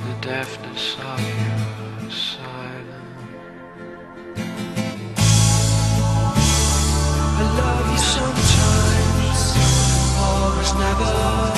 the deafness of your silence. I love you sometimes, always never.